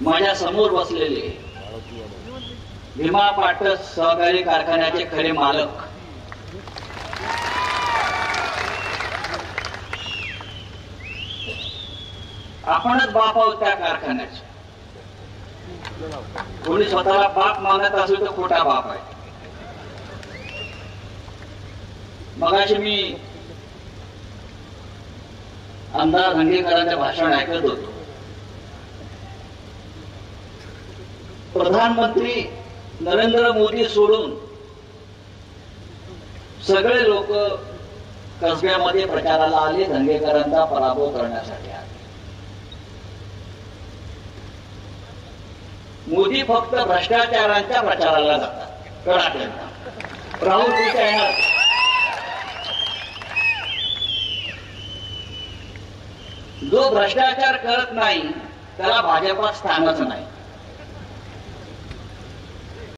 माझ्यासमोर बसलेले भीमा पाटस सहकारी कारखान्याचे खरे मालक. आपणच बाप आहोत त्या कारखान्याचे. कोणी स्वतःला बाप मानत असेल तर खोटा बाप आहे. मगाशी मी आमदार धंगेकरांचं भाषण ऐकत होतो. प्रधानमंत्री नरेंद्र मोदी सोडून सगळे लोक कसब्यामध्ये प्रचाराला आले धंगेकरांचा पराभव करण्यासाठी आले. मोदी फक्त भ्रष्टाचारांच्या प्रचाराला जातात कडाक्यांना राहुल येणार जो भ्रष्टाचार करत नाही त्याला भाजपात स्थानच नाही.